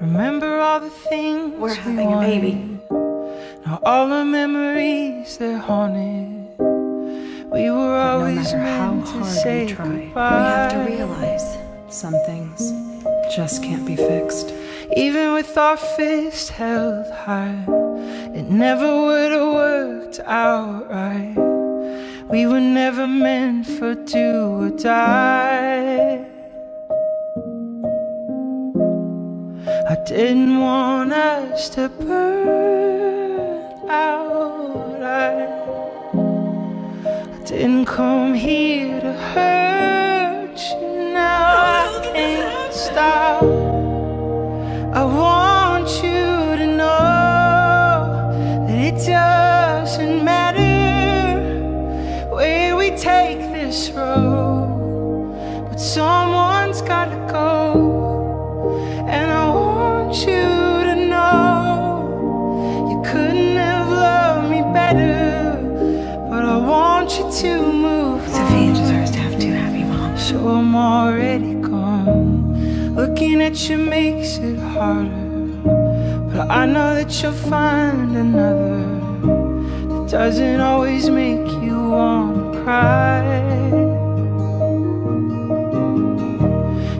Remember all the things We're we having a baby. Now all the memories they're haunted. We were No always matter how to hard say we try, We have to realize some things just can't be fixed. Even with our fists held high, it never would have worked out right. We were never meant for do or die. I didn't want us to burn out. I, I didn't come here to hurt you. Now I can't stop. I want you to know that it doesn't matter where we take this road, but someone's gotta go, loved me better, but I want you to move Sofia deserves to have two happy moms. So I'm already gone. Looking at you makes it harder. But I know that you'll find another that doesn't always make you wanna cry.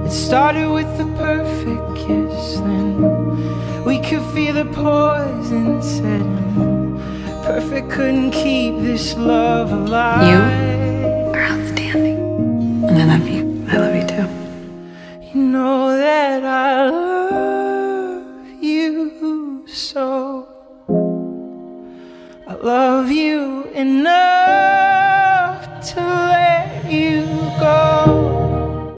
It started with the perfect kiss, then we could feel the poison setting couldn't keep this love alive. You are outstanding. And I love you. I love you too. You know that I love you so. I love you enough.